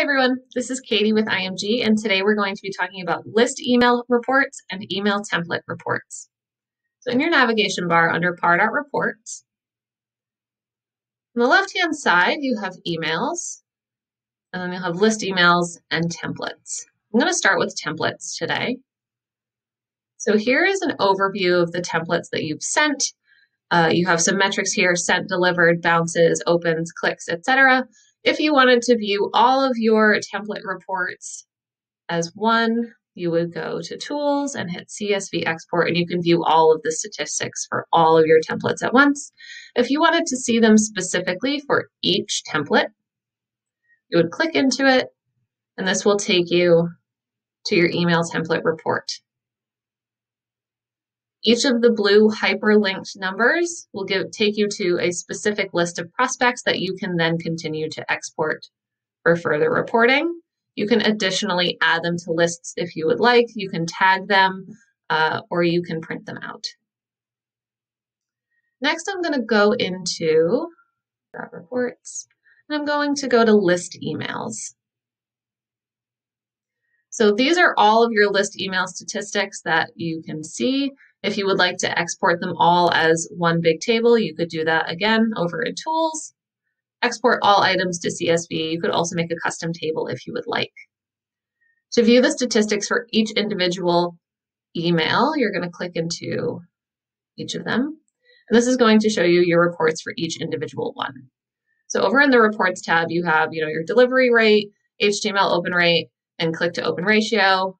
Hi everyone, this is Katie with IMG and today we're going to be talking about list email reports and email template reports. So in your navigation bar under Pardot Reports, on the left-hand side you have emails and then you'll have list emails and templates. I'm going to start with templates today. So here is an overview of the templates that you've sent. Uh, you have some metrics here, sent, delivered, bounces, opens, clicks, etc. If you wanted to view all of your template reports as one, you would go to Tools and hit CSV Export, and you can view all of the statistics for all of your templates at once. If you wanted to see them specifically for each template, you would click into it, and this will take you to your email template report. Each of the blue hyperlinked numbers will give, take you to a specific list of prospects that you can then continue to export for further reporting. You can additionally add them to lists if you would like. You can tag them uh, or you can print them out. Next, I'm going to go into reports and I'm going to go to list emails. So these are all of your list email statistics that you can see. If you would like to export them all as one big table, you could do that again over in Tools. Export all items to CSV. You could also make a custom table if you would like. To view the statistics for each individual email, you're going to click into each of them. And this is going to show you your reports for each individual one. So over in the reports tab, you have you know, your delivery rate, HTML open rate, and click to open ratio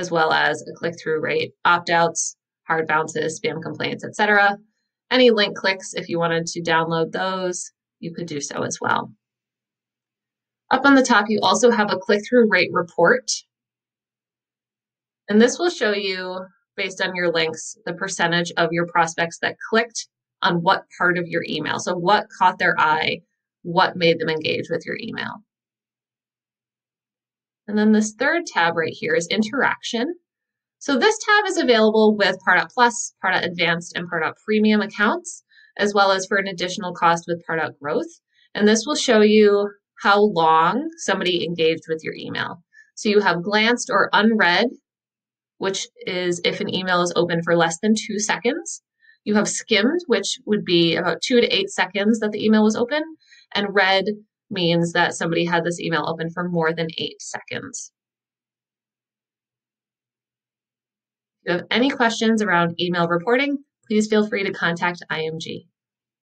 as well as a click-through rate, opt-outs, hard bounces, spam complaints, etc. Any link clicks, if you wanted to download those, you could do so as well. Up on the top, you also have a click-through rate report. And this will show you, based on your links, the percentage of your prospects that clicked on what part of your email. So what caught their eye, what made them engage with your email. And then this third tab right here is interaction. So this tab is available with Pardot Plus, Pardot Advanced, and Pardot Premium accounts, as well as for an additional cost with Pardot Growth. And this will show you how long somebody engaged with your email. So you have glanced or unread, which is if an email is open for less than two seconds. You have skimmed, which would be about two to eight seconds that the email was open, and read, means that somebody had this email open for more than eight seconds. If you have any questions around email reporting, please feel free to contact IMG.